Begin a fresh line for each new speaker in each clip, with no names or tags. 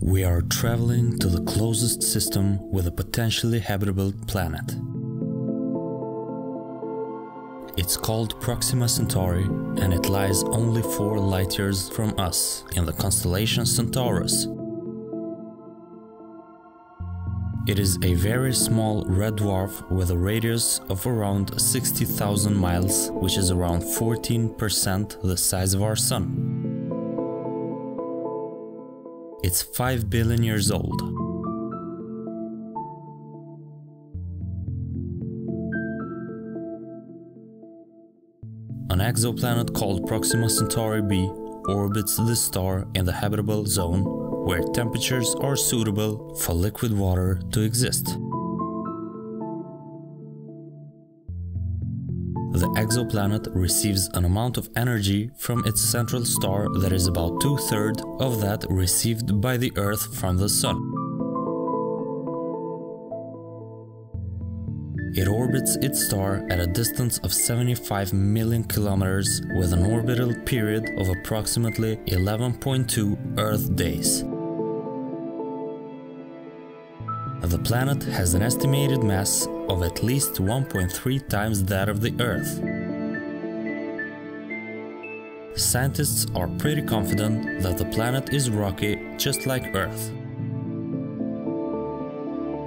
We are traveling to the closest system with a potentially habitable planet. It's called Proxima Centauri and it lies only 4 light years from us in the constellation Centaurus. It is a very small red dwarf with a radius of around 60,000 miles, which is around 14% the size of our Sun. It's 5 billion years old. An exoplanet called Proxima Centauri b orbits the star in the habitable zone where temperatures are suitable for liquid water to exist. The exoplanet receives an amount of energy from its central star that is about two-thirds of that received by the Earth from the Sun. It orbits its star at a distance of 75 million kilometers with an orbital period of approximately 11.2 Earth days. The planet has an estimated mass of at least 1.3 times that of the Earth. Scientists are pretty confident that the planet is rocky just like Earth.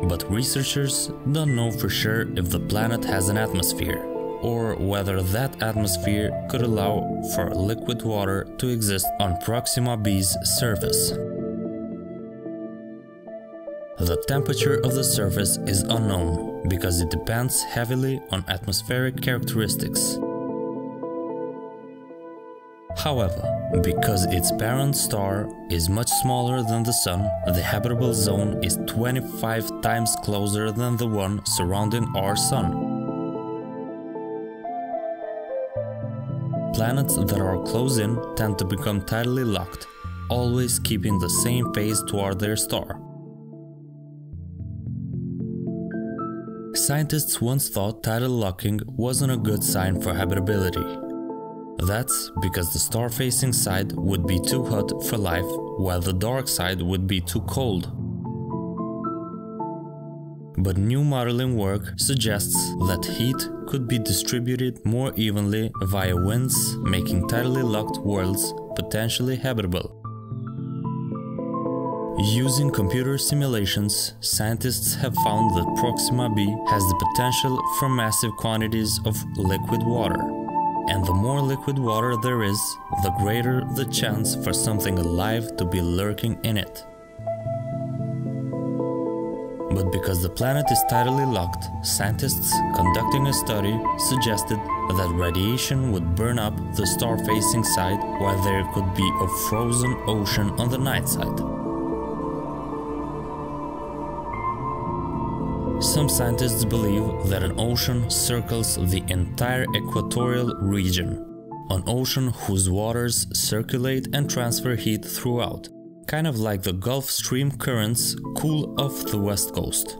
But researchers don't know for sure if the planet has an atmosphere, or whether that atmosphere could allow for liquid water to exist on Proxima b's surface. The temperature of the surface is unknown because it depends heavily on atmospheric characteristics. However, because its parent star is much smaller than the Sun, the habitable zone is 25 times closer than the one surrounding our Sun. Planets that are close in tend to become tidally locked, always keeping the same phase toward their star. Scientists once thought tidal locking wasn't a good sign for habitability. That's because the star-facing side would be too hot for life, while the dark side would be too cold. But new modeling work suggests that heat could be distributed more evenly via winds, making tidally locked worlds potentially habitable. Using computer simulations, scientists have found that Proxima b has the potential for massive quantities of liquid water. And the more liquid water there is, the greater the chance for something alive to be lurking in it. But because the planet is tidally locked, scientists conducting a study suggested that radiation would burn up the star-facing side while there could be a frozen ocean on the night side. Some scientists believe that an ocean circles the entire equatorial region, an ocean whose waters circulate and transfer heat throughout, kind of like the Gulf Stream currents cool off the west coast.